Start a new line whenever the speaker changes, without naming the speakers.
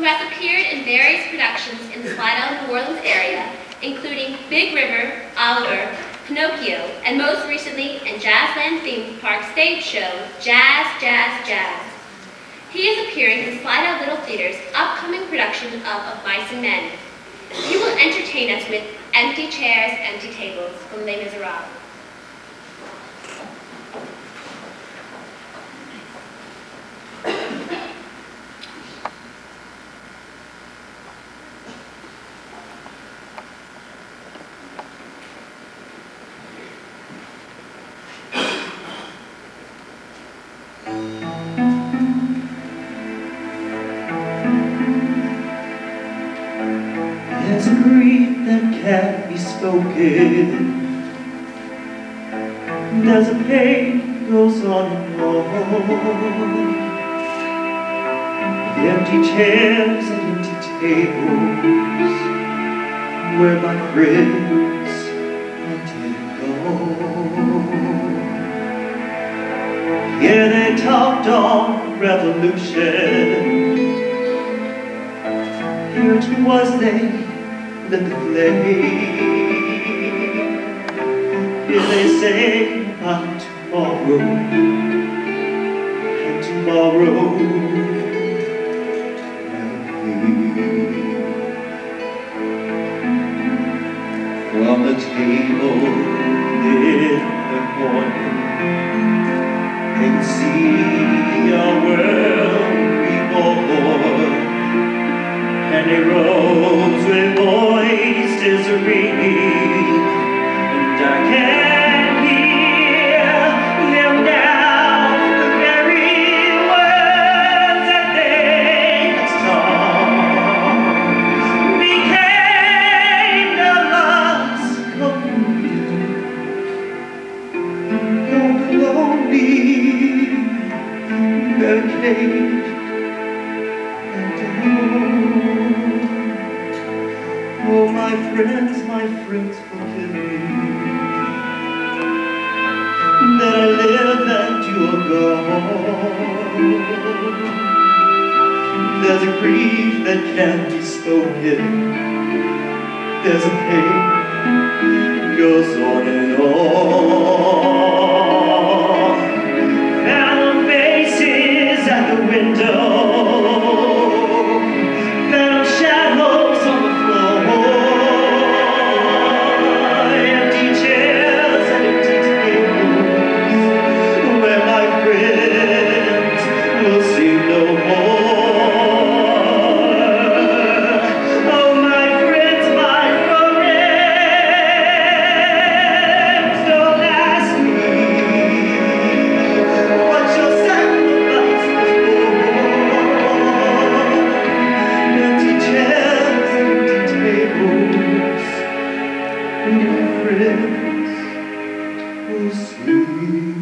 who has appeared in various productions in the Slidell, New Orleans area, including Big River, Oliver, Pinocchio, and most recently in Jazzland theme park stage show, Jazz, Jazz, Jazz. He is appearing in Slidell Little Theater's upcoming production of Of Mice and Men. He will entertain us with Empty Chairs, Empty Tables from Les Miserables.
There's a grief that can't be spoken. There's a pain goes on and on. Empty chairs and empty tables where my friends wanted to go. Yeah, they talked on revolution. Here it was they lit the flame. Here they say about tomorrow, and tomorrow. From the table in the morning, they see our world reborn. And a rose with voices ringing, and I can hear them now, the very words that they sung became the lonely my friends, my friends, forgive me that I live and you are gone. There's a grief that can't be spoken. There's a pain goes on and sleep.